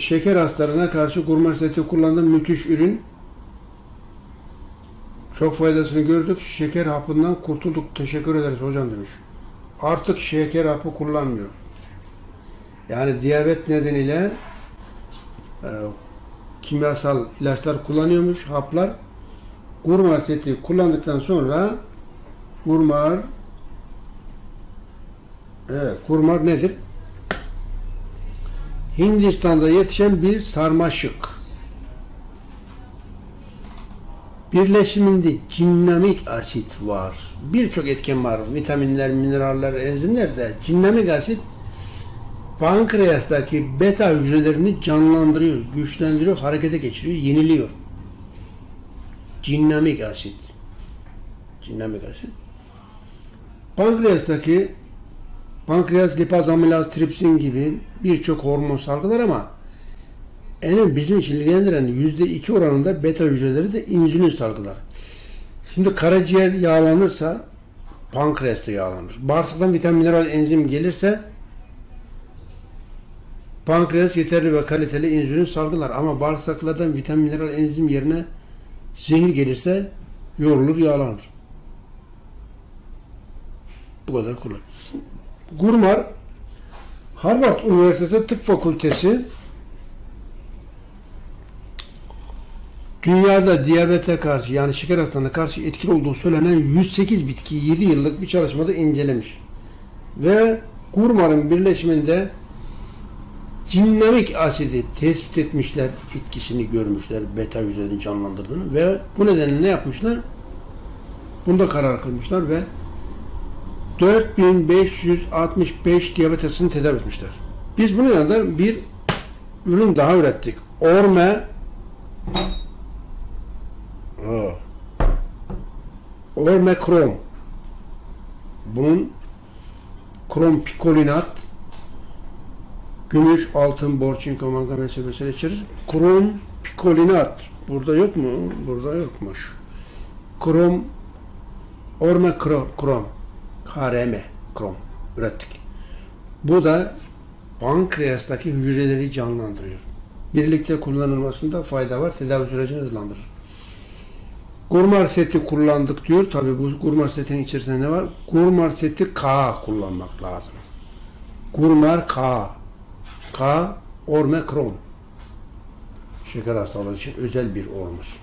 Şeker hastalarına karşı kurma seti kullandığım müthiş ürün. Çok faydasını gördük. Şeker hapından kurtulduk. Teşekkür ederiz hocam demiş. Artık şeker hapı kullanmıyor. Yani diyabet nedeniyle e, kimyasal ilaçlar kullanıyormuş, haplar. Gurmar seti kullandıktan sonra gurmar evet, gurmar nedir? Hindistan'da yetişen bir sarmaşık. Birleşiminde cinnamik asit var. Birçok etken var. Vitaminler, mineraller, enzimler de cinnamik asit pankreastaki beta hücrelerini canlandırıyor, güçlendiriyor, harekete geçiriyor, yeniliyor. Cinnamik asit. Cinnamik asit. Pankreastaki pankreas, lipaz, amilaz, tripsin gibi birçok hormon salgılar ama en bizim için ilgilendiren yüzde iki oranında beta hücreleri de insülin salgılar. Şimdi karaciğer yağlanırsa pankreas da yağlanır. Bağırsaktan vitamin, mineral, enzim gelirse pankreas yeterli ve kaliteli insülin salgılar. Ama bağırsaklardan vitamin, mineral, enzim yerine zehir gelirse yorulur, yağlanır. Bu kadar kolay. Gurmar Harvard Üniversitesi Tıp Fakültesi dünyada diyabete karşı yani şeker hastalığına karşı etkili olduğu söylenen 108 bitki 7 yıllık bir çalışmada incelemiş. Ve gurmarın birleşiminde cinnamik asidi tespit etmişler, etkisini görmüşler, beta hücrelerini canlandırdığını ve bu nedenle ne yapmışlar? Bunda karar kılmışlar ve 4565 diyabetesini tedavi etmişler. Biz bunun yanında bir ürün daha ürettik. Orme. Orme krom. Bunun krom pikolinat gümüş, altın, bor, çinko, manganez vesaire içerir. Krom pikolinat. Burada yok mu? Burada yokmuş. Krom Orme krom, krom. KRM krom ürettik. Bu da pankreastaki hücreleri canlandırıyor. Birlikte kullanılmasında fayda var. Tedavi sürecini hızlandırır. Gurmar seti kullandık diyor. Tabi bu gurmar setinin içerisinde ne var? Gurmar seti K kullanmak lazım. Gurmar K. K orme krom. Şeker hastalığı için özel bir olmuş.